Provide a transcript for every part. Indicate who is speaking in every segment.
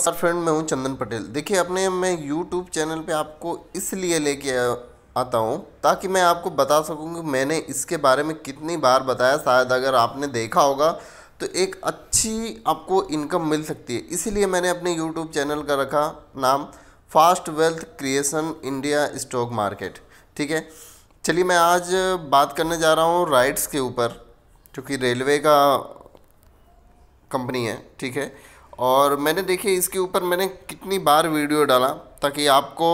Speaker 1: Sir friend मैं हूँ चंदन पटेल। देखिए, अपने मैं यूट्यूब चैनल पे आपको इसलिए लेके आता हूँ ताकि मैं आपको बता सकूँ कि मैंने इसके बारे में कितनी बार बताया। शायद अगर आपने देखा होगा तो एक अच्छी आपको इनकम मिल सकती है। इसीलिए मैंने अपने यूट्यूब चैनल का रखा नाम fast wealth creation India stock market ठीक है? चलिए, मैं आज बात करने जा रहा हूँ राइट्स के ऊपर जो कि रेलवे का कंपनी है। ठीक है? और मैंने देखिए इसके ऊपर मैंने कितनी बार वीडियो डाला ताकि आपको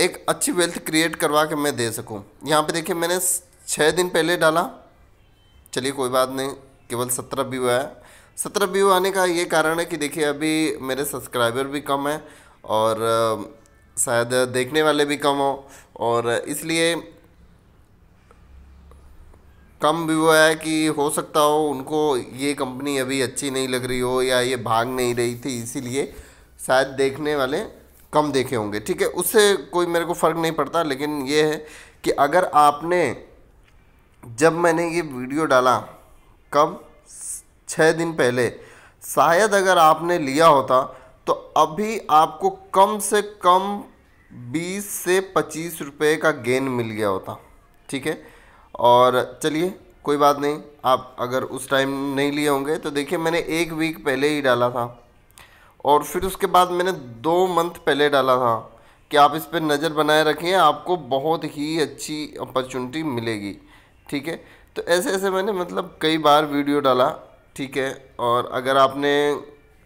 Speaker 1: एक अच्छी वेल्थ क्रिएट करवा के मैं दे सकूँ। यहाँ पे देखिए मैंने छः दिन पहले डाला। चलिए कोई बात नहीं, केवल सत्रह व्यू आया सत्रह व्यू आने का ये कारण है कि देखिए अभी मेरे सब्सक्राइबर भी कम हैं और शायद देखने वाले भी कम हो। और इसलिए कम भी वो है कि हो सकता हो उनको ये कंपनी अभी अच्छी नहीं लग रही हो या ये भाग नहीं रही थी, इसीलिए शायद देखने वाले कम देखे होंगे। ठीक है, उससे कोई मेरे को फ़र्क नहीं पड़ता, लेकिन ये है कि अगर आपने, जब मैंने ये वीडियो डाला कब छः दिन पहले, शायद अगर आपने लिया होता तो अभी आपको कम से कम बीस से पच्चीस रुपये का गेन मिल गया होता। ठीक है और चलिए, कोई बात नहीं। आप अगर उस टाइम नहीं लिए होंगे तो देखिए, मैंने एक वीक पहले ही डाला था। और फिर उसके बाद मैंने दो मंथ पहले डाला था कि आप इस पर नज़र बनाए रखें आपको बहुत ही अच्छी अपॉर्चुनिटी मिलेगी। ठीक है? तो ऐसे ऐसे मैंने मतलब कई बार वीडियो डाला, ठीक है? और अगर आपने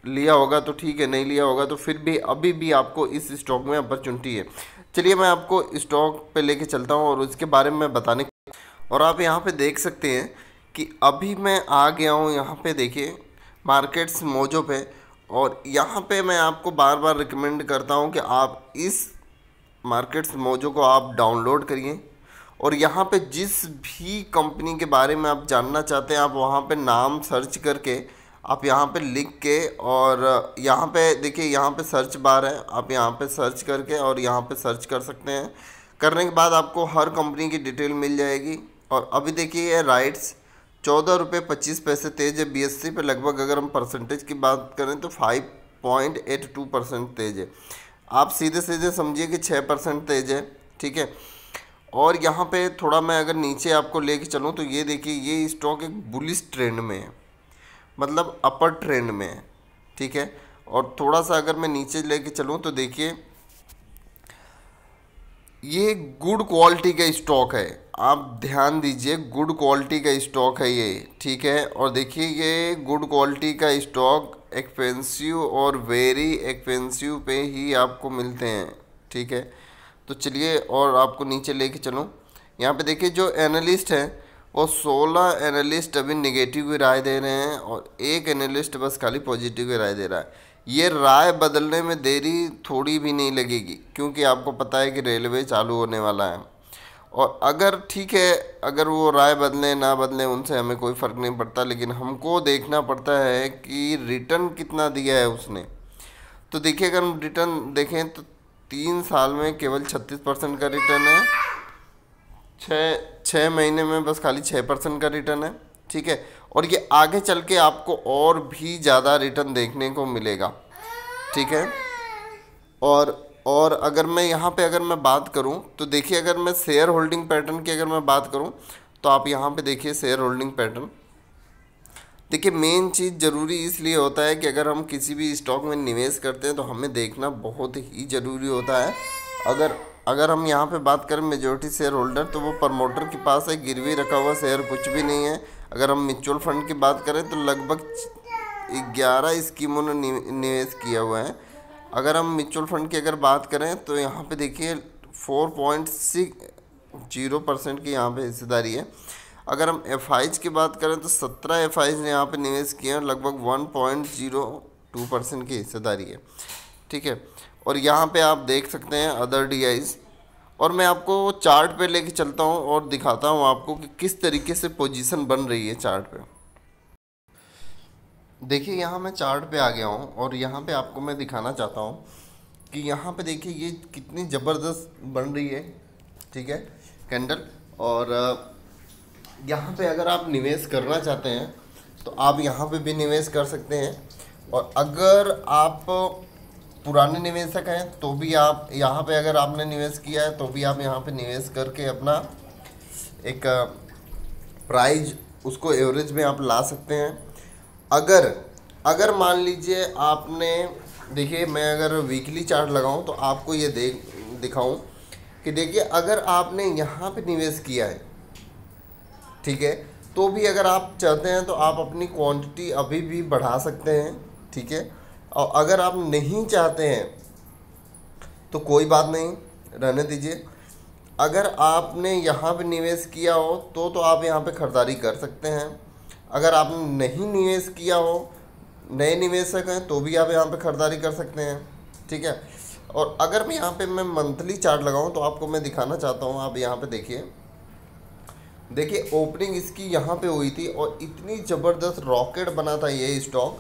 Speaker 1: लिया होगा तो ठीक है, नहीं लिया होगा तो फिर भी अभी भी आपको इस स्टॉक में अपॉर्चुनिटी है। चलिए, मैं आपको स्टॉक पे लेके चलता हूँ और उसके बारे में बताने और आप यहाँ पे देख सकते हैं कि अभी मैं आ गया हूँ यहाँ पे देखिए मार्केट्स मोजो पे। और यहाँ पे मैं आपको बार बार रिकमेंड करता हूँ कि आप इस मार्केट्स मोजो को आप डाउनलोड करिए। और यहाँ पे जिस भी कंपनी के बारे में आप जानना चाहते हैं, आप वहाँ पे नाम सर्च करके आप यहाँ पे लिख के और यहाँ पे देखिए, यहाँ पे सर्च बार है। आप यहाँ पे सर्च करके और यहाँ पे सर्च कर सकते हैं। करने के बाद आपको हर कंपनी की डिटेल मिल जाएगी। और अभी देखिए ये राइट्स चौदह रुपये पच्चीस पैसे तेज है बीएससी पे लगभग अगर हम परसेंटेज की बात करें तो five point eight two percent तेज है। आप सीधे सीधे समझिए कि छः परसेंट तेज है, ठीक है? और यहाँ पे थोड़ा मैं अगर नीचे आपको ले कर चलूँ तो ये देखिए, ये स्टॉक एक बुलिस ट्रेंड में है मतलब अपर ट्रेंड में है, ठीक है? और थोड़ा सा अगर मैं नीचे लेके चलूँ तो देखिए ये गुड क्वालिटी का स्टॉक है। आप ध्यान दीजिए, गुड क्वालिटी का स्टॉक है ये, ठीक है? और देखिए, ये गुड क्वालिटी का स्टॉक एक्सपेंसिव और वेरी एक्सपेंसिव पे ही आपको मिलते हैं, ठीक है? तो चलिए, और आपको नीचे लेके चलूँ। यहाँ पे देखिए, जो एनालिस्ट हैं, वो 16 एनालिस्ट अभी निगेटिव की राय दे रहे हैं और एक एनालिस्ट बस खाली पॉजिटिव की राय दे रहा है। ये राय बदलने में देरी थोड़ी भी नहीं लगेगी, क्योंकि आपको पता है कि रेलवे चालू होने वाला है। और अगर ठीक है, अगर वो राय बदलें, ना बदलें, उनसे हमें कोई फ़र्क नहीं पड़ता, लेकिन हमको देखना पड़ता है कि रिटर्न कितना दिया है उसने। तो देखिए, अगर हम रिटर्न देखें तो तीन साल में केवल छत्तीस परसेंट का रिटर्न है। छः छः महीने में बस खाली छः परसेंट का रिटर्न है, ठीक है? और ये आगे चल के आपको और भी ज़्यादा रिटर्न देखने को मिलेगा। ठीक है? और और अगर मैं यहाँ पे अगर मैं बात करूँ तो देखिए अगर मैं शेयर होल्डिंग पैटर्न की अगर मैं बात करूँ तो आप यहाँ पे देखिए शेयर होल्डिंग पैटर्न देखिए मेन चीज़ ज़रूरी इसलिए होता है कि अगर हम किसी भी स्टॉक में निवेश करते हैं तो हमें देखना बहुत ही ज़रूरी होता है। अगर अगर हम यहाँ पे बात करें मेजोरिटी शेयर होल्डर तो वो प्रमोटर के पास है गिरवी रखा हुआ शेयर कुछ भी नहीं है। अगर हम म्यूचुअल फंड की बात करें तो लगभग ग्यारह स्कीमों ने, निवेश किया हुआ है। अगर हम म्यूचुअल फंड की अगर बात करें तो यहाँ पे देखिए four point six zero percent की यहाँ पे हिस्सेदारी है। अगर हम एफ़ की बात करें तो सत्रह एफ़ ने यहाँ पे निवेश हैं, लगभग one point zero two percent की हिस्सेदारी है। ठीक है? और यहाँ पे आप देख सकते हैं अदर डी और मैं आपको चार्ट पे लेके चलता हूँ और दिखाता हूँ आपको कि किस तरीके से पोजीशन बन रही है चार्ट पे। देखिए, यहाँ मैं चार्ट पे आ गया हूँ और यहाँ पे आपको मैं दिखाना चाहता हूँ कि यहाँ पे देखिए ये कितनी ज़बरदस्त बन रही है, ठीक है कैंडल और यहाँ पे अगर आप निवेश करना चाहते हैं तो आप यहाँ पे भी निवेश कर सकते हैं। और अगर आप पुराने निवेशक हैं तो भी आप यहाँ पे अगर आपने निवेश किया है तो भी आप यहाँ पे निवेश करके अपना एक प्राइज उसको एवरेज में आप ला सकते हैं। अगर अगर मान लीजिए आपने, देखिए मैं अगर वीकली चार्ट लगाऊँ तो आपको ये देख दिखाऊँ कि देखिए अगर आपने यहाँ पे निवेश किया है, ठीक है तो भी अगर आप चाहते हैं तो आप अपनी क्वांटिटी अभी भी बढ़ा सकते हैं, ठीक है। और अगर आप नहीं चाहते हैं तो कोई बात नहीं, रहने दीजिए। अगर आपने यहाँ पे निवेश किया हो तो तो आप यहाँ पे ख़रीदारी कर सकते हैं। अगर आपने नहीं निवेश किया हो, नए निवेशक हैं तो भी आप यहाँ पे ख़रीदारी कर सकते हैं, ठीक है? और अगर मैं यहाँ पे मैं मंथली चार्ट लगाऊँ तो आपको मैं दिखाना चाहता हूँ, आप यहाँ पे देखिए। देखिए, ओपनिंग इसकी यहाँ पे हुई थी, और इतनी ज़बरदस्त रॉकेट बना था ये स्टॉक,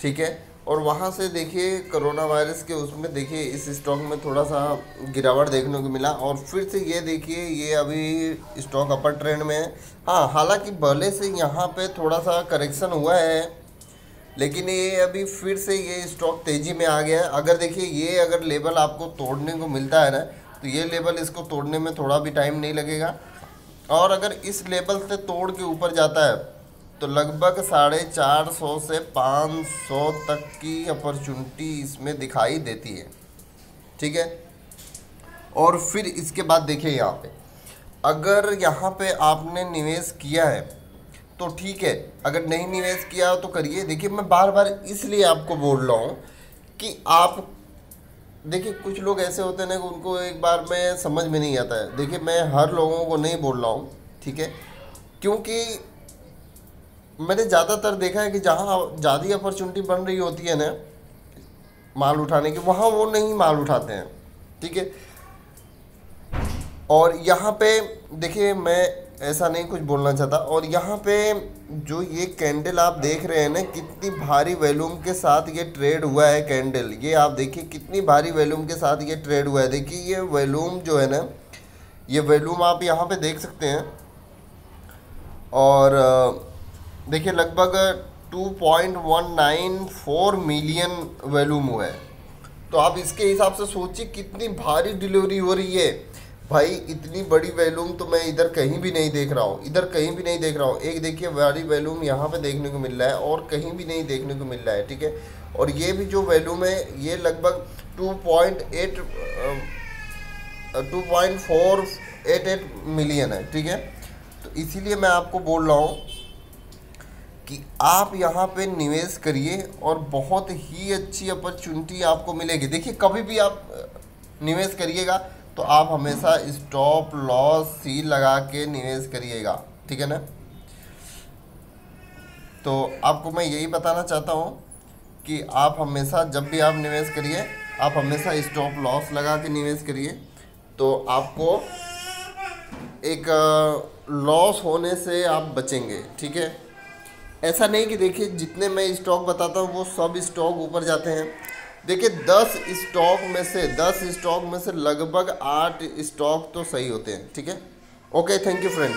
Speaker 1: ठीक है? और वहाँ से देखिए कोरोना वायरस के उसमें देखिए इस स्टॉक में थोड़ा सा गिरावट देखने को मिला और फिर से ये देखिए, ये अभी स्टॉक अपर ट्रेंड में है। हाँ हालाँकि पहले से यहाँ पे थोड़ा सा करेक्शन हुआ है, लेकिन ये अभी फिर से ये स्टॉक तेज़ी में आ गया है। अगर देखिए, ये अगर लेवल आपको तोड़ने को मिलता है ना तो ये लेवल इसको तोड़ने में थोड़ा भी टाइम नहीं लगेगा। और अगर इस लेवल से तोड़ के ऊपर जाता है तो लगभग साढ़े चार सौ से पाँच सौ तक की अपॉर्चुनिटी इसमें दिखाई देती है। ठीक है? और फिर इसके बाद देखिए यहाँ पे। अगर यहाँ पे आपने निवेश किया है तो ठीक है। अगर नहीं निवेश किया तो करिए। देखिए, मैं बार बार इसलिए आपको बोल रहा हूँ कि आप, देखिए, कुछ लोग ऐसे होते हैं ना कि उनको एक बार में समझ में नहीं आता है। देखिए, मैं हर लोगों को नहीं बोल रहा हूँ, ठीक है? क्योंकि मैंने ज़्यादातर देखा है कि जहाँ ज़्यादा अपॉर्चुनिटी बन रही होती है ना, माल उठाने की, वहाँ वो नहीं माल उठाते हैं, ठीक है? और यहाँ पे, देखिए, मैं ऐसा नहीं कुछ बोलना चाहता, और यहाँ पे जो ये कैंडल आप देख रहे हैं ना, कितनी भारी वैल्यूम के साथ ये ट्रेड हुआ है कैंडल। ये आप देखिए, कितनी भारी वैल्यूम के साथ ये ट्रेड हुआ है। देखिए, ये वैल्यूम जो है ना, ये वैल्यूम आप यहाँ पे देख सकते हैं, और देखिए, लगभग 2.194 मिलियन वैल्यूम हुआ है। तो आप इसके हिसाब से सोचिए कितनी भारी डिलीवरी हो रही है। भाई, इतनी बड़ी वैल्यूम तो मैं इधर कहीं भी नहीं देख रहा हूँ। इधर कहीं भी नहीं देख रहा हूँ। एक देखिए बड़ी वैल्यूम यहाँ पे देखने को मिल रहा है और कहीं भी नहीं देखने को मिल रहा है, ठीक है? और ये भी जो वैल्यूम है, ये लगभग 2.8 2.488 मिलियन है, ठीक है? तो इसीलिए मैं आपको बोल रहा हूँ कि आप यहाँ पे निवेश करिए और बहुत ही अच्छी अपॉर्चुनिटी आपको मिलेगी। देखिए, कभी भी आप निवेश करिएगा तो आप हमेशा स्टॉप लॉस सी लगा के निवेश करिएगा। ठीक है ना? तो आपको मैं यही बताना चाहता हूँ कि आप हमेशा, जब भी आप निवेश करिए, आप हमेशा स्टॉप लॉस लगा के निवेश करिए। तो आपको एक लॉस होने से आप बचेंगे। ठीक है? ऐसा नहीं कि देखिए जितने मैं स्टॉक बताता हूँ, वो सब स्टॉक ऊपर जाते हैं। देखिए, दस स्टॉक में से, दस स्टॉक में से लगभग आठ स्टॉक तो सही होते हैं, ठीक है? Okay thank you friend